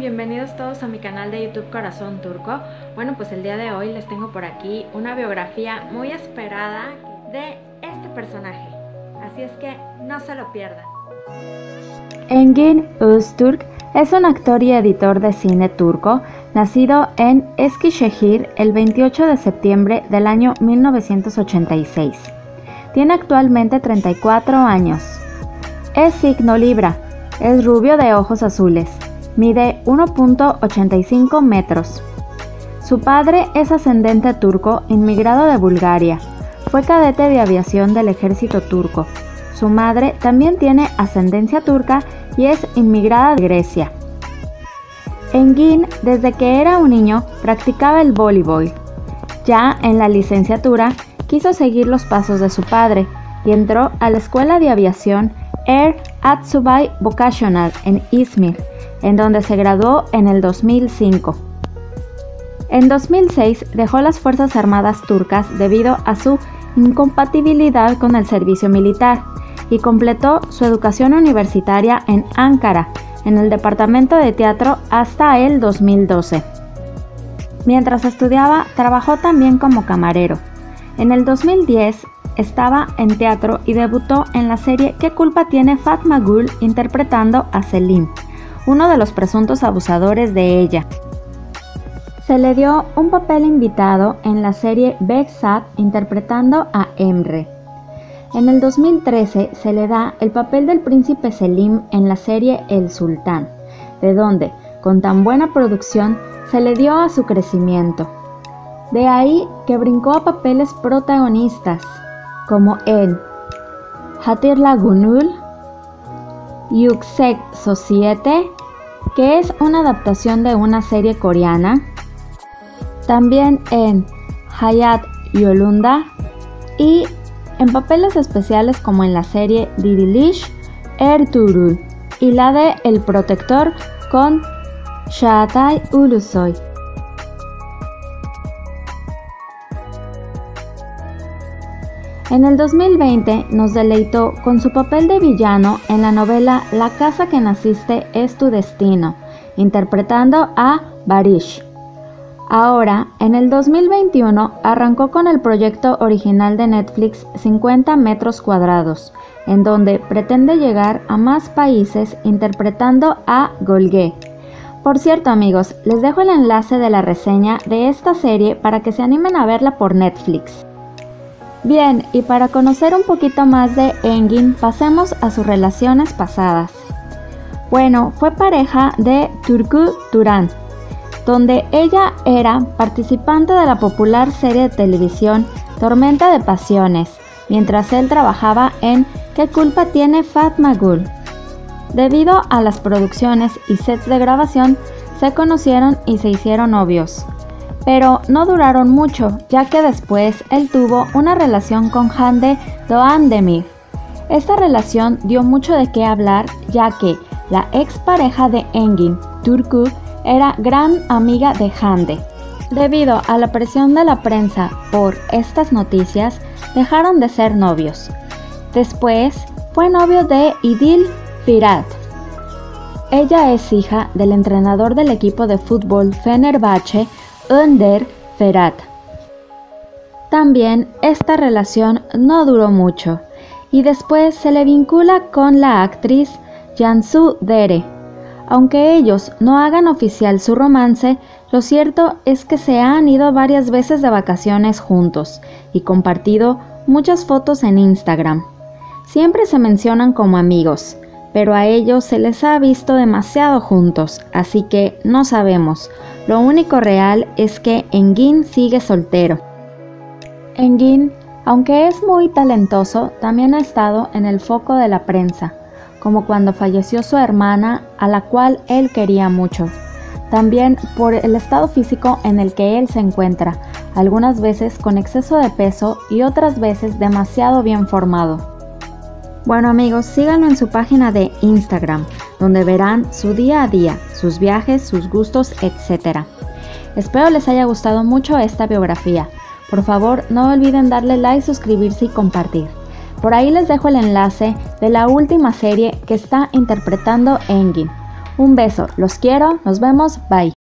Bienvenidos todos a mi canal de YouTube Corazón Turco. Bueno, pues el día de hoy les tengo por aquí una biografía muy esperada de este personaje. Así es que no se lo pierdan. Engin Öztürk es un actor y editor de cine turco, nacido en Eskişehir el 28 de septiembre del año 1986. Tiene actualmente 34 años. Es signo Libra, es rubio de ojos azules, mide 1.85 metros. Su padre es ascendente turco, inmigrado de Bulgaria. Fue cadete de aviación del ejército turco. Su madre también tiene ascendencia turca y es inmigrada de Grecia. Engin, desde que era un niño, practicaba el voleibol. Ya en la licenciatura, quiso seguir los pasos de su padre y entró a la Escuela de Aviación Air Atsubay Vocational en Izmir, en donde se graduó en el 2005. En 2006 dejó las Fuerzas Armadas turcas debido a su incompatibilidad con el servicio militar y completó su educación universitaria en Ankara, en el departamento de teatro hasta el 2012. Mientras estudiaba, trabajó también como camarero. En el 2010 estaba en teatro y debutó en la serie ¿Qué culpa tiene Fatma Gul interpretando a Selim, uno de los presuntos abusadores de ella? Se le dio un papel invitado en la serie Begsat interpretando a Emre. En el 2013 se le da el papel del príncipe Selim en la serie El Sultán, de donde, con tan buena producción, se le dio a su crecimiento. De ahí que brincó a papeles protagonistas, como en Hatirla Gunul, Yuksek Societe, que es una adaptación de una serie coreana, también en Hayat Yolunda y en papeles especiales como en la serie Dirilish Ertuğrul y la de El Protector con Çağatay Ulusoy. En el 2020 nos deleitó con su papel de villano en la novela La casa que naciste es tu destino, interpretando a Barish. Ahora, en el 2021, arrancó con el proyecto original de Netflix 50 metros cuadrados, en donde pretende llegar a más países interpretando a Golgué. Por cierto amigos, les dejo el enlace de la reseña de esta serie para que se animen a verla por Netflix. Bien, y para conocer un poquito más de Engin, pasemos a sus relaciones pasadas. Bueno, fue pareja de Turku Turan, donde ella era participante de la popular serie de televisión Tormenta de Pasiones, mientras él trabajaba en ¿Qué culpa tiene Fatma Gul? Debido a las producciones y sets de grabación, se conocieron y se hicieron novios. Pero no duraron mucho, ya que después él tuvo una relación con Hande Doğandemir. Esta relación dio mucho de qué hablar, ya que la expareja de Engin, Turku, era gran amiga de Hande. Debido a la presión de la prensa por estas noticias, dejaron de ser novios. Después fue novio de Idil Firat. Ella es hija del entrenador del equipo de fútbol Fenerbahce, Önder Ferhat. También esta relación no duró mucho y después se le vincula con la actriz Jansu Dere. Aunque ellos no hagan oficial su romance, lo cierto es que se han ido varias veces de vacaciones juntos y compartido muchas fotos en Instagram. Siempre se mencionan como amigos, pero a ellos se les ha visto demasiado juntos, así que no sabemos. Lo único real es que Engin sigue soltero. Engin, aunque es muy talentoso, también ha estado en el foco de la prensa como cuando falleció su hermana, a la cual él quería mucho. También por el estado físico en el que él se encuentra, algunas veces con exceso de peso y otras veces demasiado bien formado. Bueno amigos, síganlo en su página de Instagram, donde verán su día a día, sus viajes, sus gustos, etc. Espero les haya gustado mucho esta biografía. Por favor, no olviden darle like, suscribirse y compartir. Por ahí les dejo el enlace de la última serie que está interpretando Engin, Un beso, los quiero, nos vemos, bye.